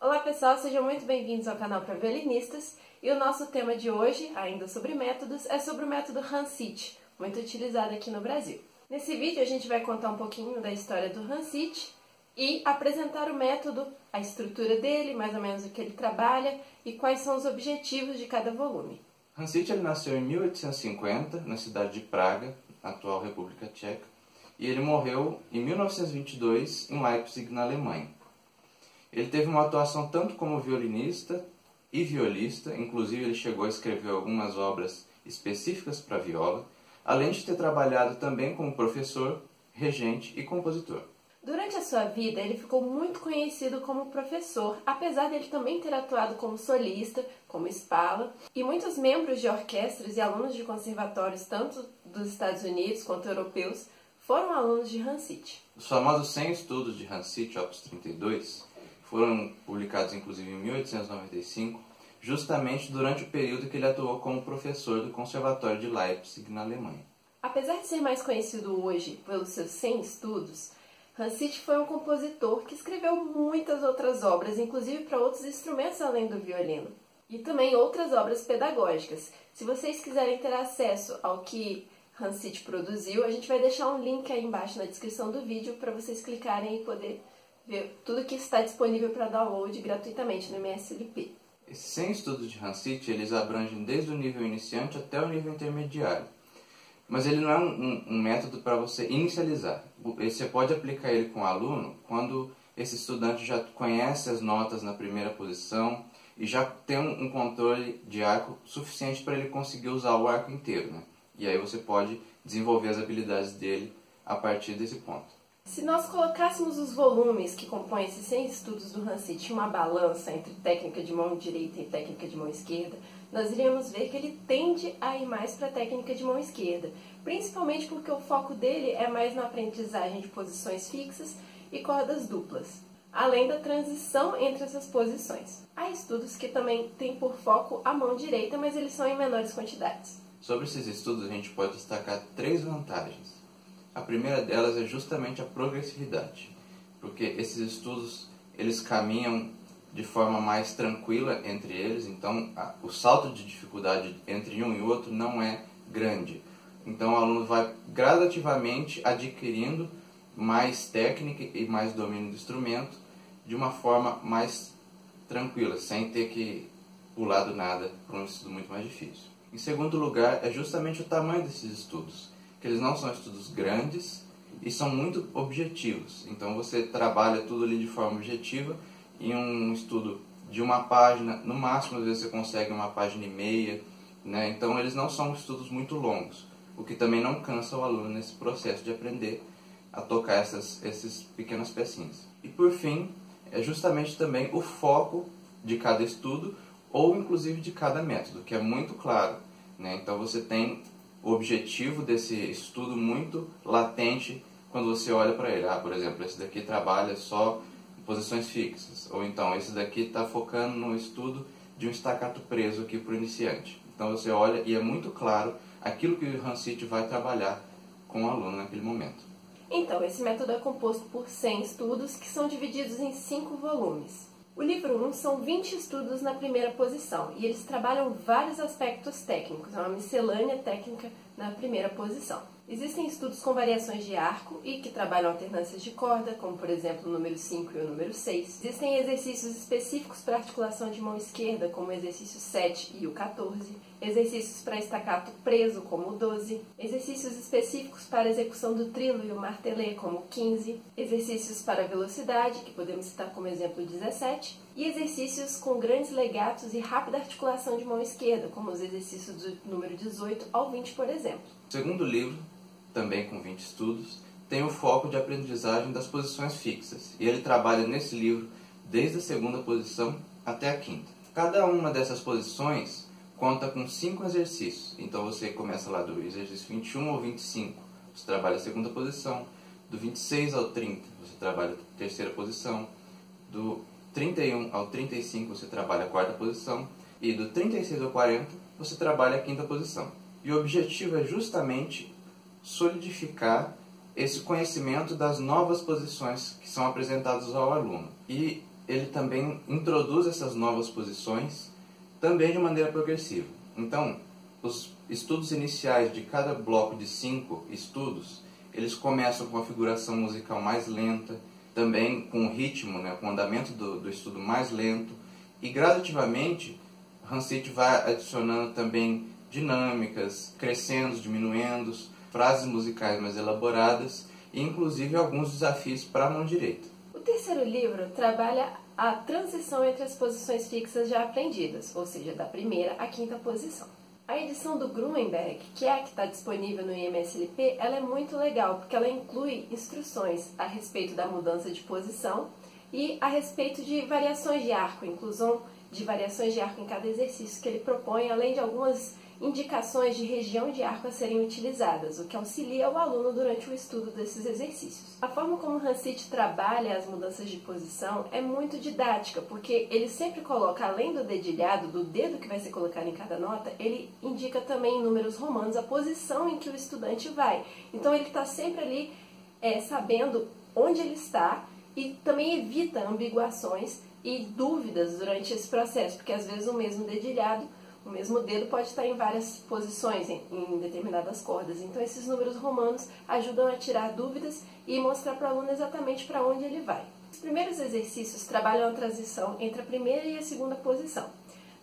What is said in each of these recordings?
Olá pessoal, sejam muito bem-vindos ao canal para violinistas e o nosso tema de hoje, ainda sobre métodos, é sobre o método Hansit, muito utilizado aqui no Brasil. Nesse vídeo a gente vai contar um pouquinho da história do Hansit e apresentar o método, a estrutura dele, mais ou menos o que ele trabalha e quais são os objetivos de cada volume. Ele nasceu em 1850 na cidade de Praga, atual República Tcheca, e ele morreu em 1922 em Leipzig, na Alemanha. Ele teve uma atuação tanto como violinista e violista, inclusive ele chegou a escrever algumas obras específicas para viola, além de ter trabalhado também como professor, regente e compositor. Durante a sua vida, ele ficou muito conhecido como professor, apesar de ele também ter atuado como solista, como espala, e muitos membros de orquestras e alunos de conservatórios, tanto dos Estados Unidos quanto europeus, foram alunos de Hansit. Os famosos 100 estudos de Hansit, Opus 32, foram publicados inclusive em 1895, justamente durante o período que ele atuou como professor do Conservatório de Leipzig, na Alemanha. Apesar de ser mais conhecido hoje pelos seus 100 estudos, Hansit foi um compositor que escreveu muitas outras obras, inclusive para outros instrumentos além do violino, e também outras obras pedagógicas. Se vocês quiserem ter acesso ao que Hansit produziu, a gente vai deixar um link aí embaixo na descrição do vídeo para vocês clicarem e poder ver tudo que está disponível para download gratuitamente no MSLP. Esses 100 estudos de Hansit, eles abrangem desde o nível iniciante até o nível intermediário. Mas ele não é um, um, método para você inicializar. Você pode aplicar ele com o aluno quando esse estudante já conhece as notas na primeira posição e já tem um controle de arco suficiente para ele conseguir usar o arco inteiro. Né? E aí você pode desenvolver as habilidades dele a partir desse ponto. Se nós colocássemos os volumes que compõem esses 100 estudos do em uma balança entre técnica de mão direita e técnica de mão esquerda, nós iríamos ver que ele tende a ir mais para a técnica de mão esquerda, principalmente porque o foco dele é mais na aprendizagem de posições fixas e cordas duplas, além da transição entre essas posições. Há estudos que também têm por foco a mão direita, mas eles são em menores quantidades. Sobre esses estudos, a gente pode destacar três vantagens. A primeira delas é justamente a progressividade, porque esses estudos eles caminham de forma mais tranquila entre eles, então a, o salto de dificuldade entre um e outro não é grande. Então o aluno vai gradativamente adquirindo mais técnica e mais domínio do instrumento de uma forma mais tranquila, sem ter que pular do nada para um estudo muito mais difícil. Em segundo lugar, é justamente o tamanho desses estudos, que eles não são estudos grandes e são muito objetivos. Então você trabalha tudo ali de forma objetiva em um estudo de uma página, no máximo às vezes você consegue uma página e meia, né? Então eles não são estudos muito longos, o que também não cansa o aluno nesse processo de aprender a tocar essas, essas pequenas pecinhas. E por fim, é justamente também o foco de cada estudo ou inclusive de cada método, que é muito claro. Né? Então você tem o objetivo desse estudo muito latente quando você olha para ele. Ah, por exemplo, esse daqui trabalha só posições fixas, ou então esse daqui está focando no estudo de um staccato preso aqui para o iniciante. Então você olha e é muito claro aquilo que o Hansit vai trabalhar com o aluno naquele momento. Então, esse método é composto por 100 estudos que são divididos em 5 volumes. O livro 1 são 20 estudos na primeira posição e eles trabalham vários aspectos técnicos, é uma miscelânea técnica na primeira posição. Existem estudos com variações de arco e que trabalham alternâncias de corda, como por exemplo o número 5 e o número 6. Existem exercícios específicos para articulação de mão esquerda, como o exercício 7 e o 14. Exercícios para estacato preso, como o 12. Exercícios específicos para execução do trilo e o martelê, como o 15. Exercícios para velocidade, que podemos citar como exemplo o 17. E exercícios com grandes legatos e rápida articulação de mão esquerda, como os exercícios do número 18 ao 20, por exemplo. Segundo livro, também com 20 estudos, tem o foco de aprendizagem das posições fixas, e ele trabalha nesse livro desde a segunda posição até a quinta. Cada uma dessas posições conta com cinco exercícios, então você começa lá do exercício 21 ao 25, você trabalha a segunda posição, do 26 ao 30 você trabalha a terceira posição, do 31 ao 35 você trabalha a quarta posição, e do 36 ao 40 você trabalha a quinta posição. E o objetivo é justamente solidificar esse conhecimento das novas posições que são apresentadas ao aluno. E ele também introduz essas novas posições também de maneira progressiva. Então, os estudos iniciais de cada bloco de cinco estudos, eles começam com a figuração musical mais lenta, também com o ritmo, né, com o andamento do, do estudo mais lento, e gradativamente Hansite vai adicionando também dinâmicas, crescendo, diminuindo, frases musicais mais elaboradas e inclusive alguns desafios para a mão direita. O terceiro livro trabalha a transição entre as posições fixas já aprendidas, ou seja, da primeira à quinta posição. A edição do Grunenberg, que é a que está disponível no IMSLP, ela é muito legal porque ela inclui instruções a respeito da mudança de posição e a respeito de variações de arco, inclusão de variações de arco em cada exercício que ele propõe, além de algumas indicações de região de arco a serem utilizadas, o que auxilia o aluno durante o estudo desses exercícios. A forma como Hansite trabalha as mudanças de posição é muito didática, porque ele sempre coloca, além do dedilhado, do dedo que vai ser colocado em cada nota, ele indica também em números romanos a posição em que o estudante vai. Então ele está sempre ali é, sabendo onde ele está e também evita ambiguações e dúvidas durante esse processo, porque às vezes o mesmo dedilhado o mesmo dedo pode estar em várias posições, em, em determinadas cordas. Então, esses números romanos ajudam a tirar dúvidas e mostrar para o aluno exatamente para onde ele vai. Os primeiros exercícios trabalham a transição entre a primeira e a segunda posição.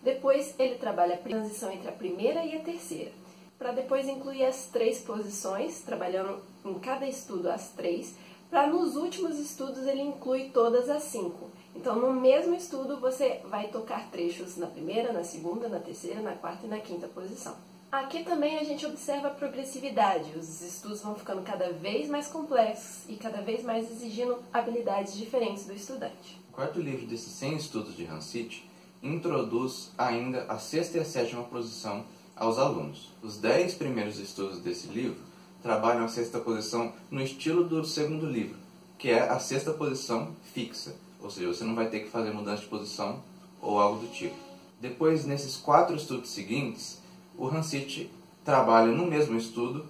Depois, ele trabalha a transição entre a primeira e a terceira, para depois incluir as três posições, trabalhando em cada estudo as três, para nos últimos estudos ele inclui todas as cinco. Então, no mesmo estudo, você vai tocar trechos na primeira, na segunda, na terceira, na quarta e na quinta posição. Aqui também a gente observa a progressividade, os estudos vão ficando cada vez mais complexos e cada vez mais exigindo habilidades diferentes do estudante. O quarto livro desses 100 estudos de Hansite introduz ainda a sexta e a sétima posição aos alunos. Os 10 primeiros estudos desse livro trabalham a sexta posição no estilo do segundo livro, que é a sexta posição fixa, ou seja, você não vai ter que fazer mudança de posição ou algo do tipo. Depois, nesses quatro estudos seguintes, o Hansite trabalha no mesmo estudo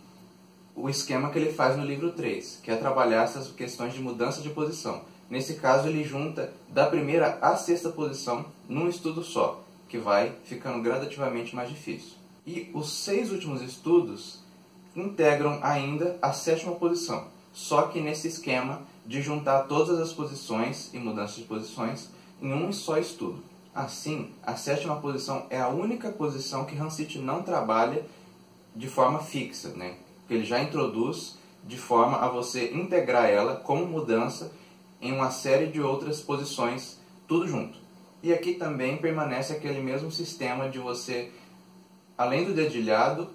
o esquema que ele faz no livro 3, que é trabalhar essas questões de mudança de posição. Nesse caso, ele junta da primeira à sexta posição num estudo só, que vai ficando gradativamente mais difícil. E os seis últimos estudos integram ainda a sétima posição, só que nesse esquema de juntar todas as posições e mudanças de posições em um só estudo. Assim, a sétima posição é a única posição que Hansite não trabalha de forma fixa, né? que ele já introduz de forma a você integrar ela como mudança em uma série de outras posições, tudo junto. E aqui também permanece aquele mesmo sistema de você, além do dedilhado,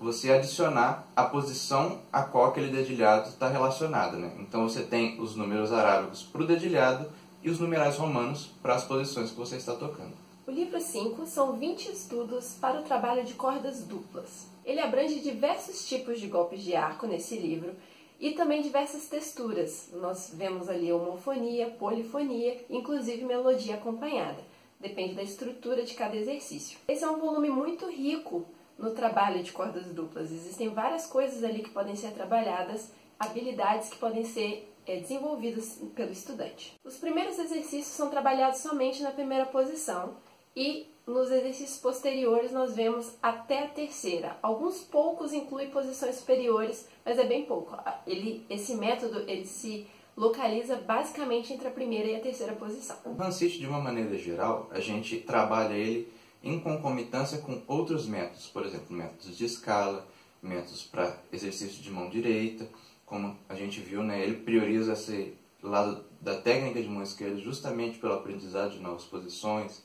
você adicionar a posição a qual aquele dedilhado está relacionado. Né? Então você tem os números arábicos para o dedilhado e os numerais romanos para as posições que você está tocando. O livro 5 são 20 estudos para o trabalho de cordas duplas. Ele abrange diversos tipos de golpes de arco nesse livro e também diversas texturas. Nós vemos ali homofonia, polifonia, inclusive melodia acompanhada. Depende da estrutura de cada exercício. Esse é um volume muito rico no trabalho de cordas duplas. Existem várias coisas ali que podem ser trabalhadas, habilidades que podem ser é, desenvolvidas pelo estudante. Os primeiros exercícios são trabalhados somente na primeira posição e nos exercícios posteriores nós vemos até a terceira. Alguns poucos incluem posições superiores, mas é bem pouco. Ele, esse método ele se localiza basicamente entre a primeira e a terceira posição. O de uma maneira geral, a gente trabalha ele em concomitância com outros métodos, por exemplo, métodos de escala, métodos para exercício de mão direita, como a gente viu, né, ele prioriza esse lado da técnica de mão esquerda justamente pelo aprendizado de novas posições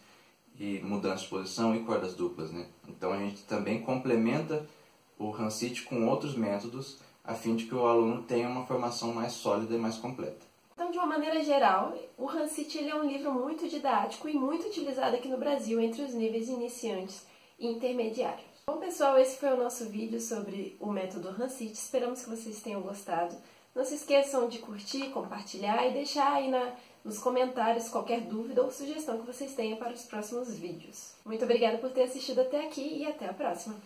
e mudança de posição e cordas duplas. Né? Então a gente também complementa o Hansite com outros métodos a fim de que o aluno tenha uma formação mais sólida e mais completa. Então, de uma maneira geral, o ele é um livro muito didático e muito utilizado aqui no Brasil entre os níveis iniciantes e intermediários. Bom, pessoal, esse foi o nosso vídeo sobre o método Hansite. Esperamos que vocês tenham gostado. Não se esqueçam de curtir, compartilhar e deixar aí na, nos comentários qualquer dúvida ou sugestão que vocês tenham para os próximos vídeos. Muito obrigada por ter assistido até aqui e até a próxima!